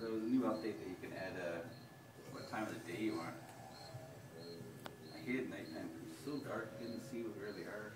there was a new update that you can add uh, what time of the day you want. I hate it nighttime. It's so dark. You didn't see where they are.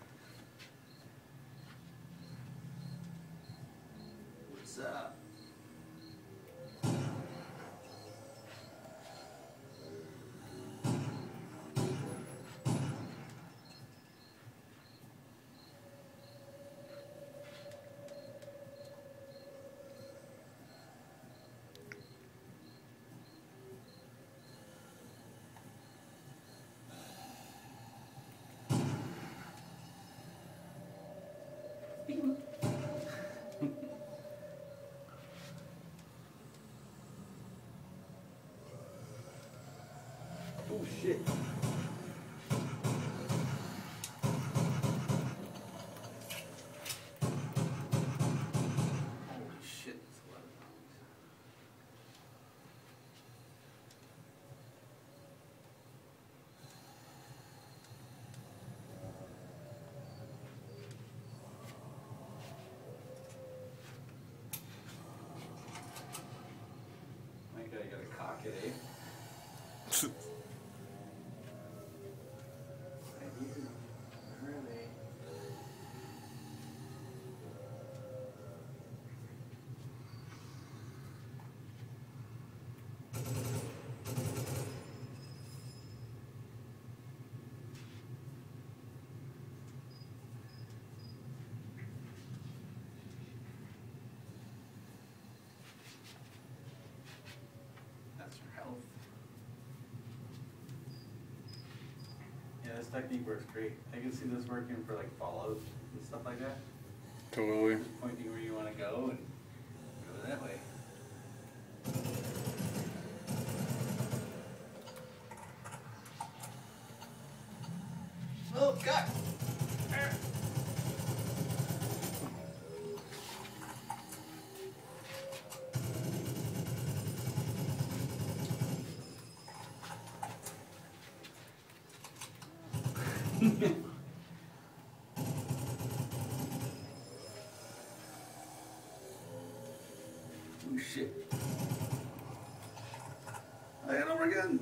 Oh shit. Holy shit, that's a lot of dogs. Got a cock it, eh? This technique works great. I can see this working for like Fallout and stuff like that. Totally. Just pointing where you wanna go and go that way. Oh, God! Oh shit. I got over again.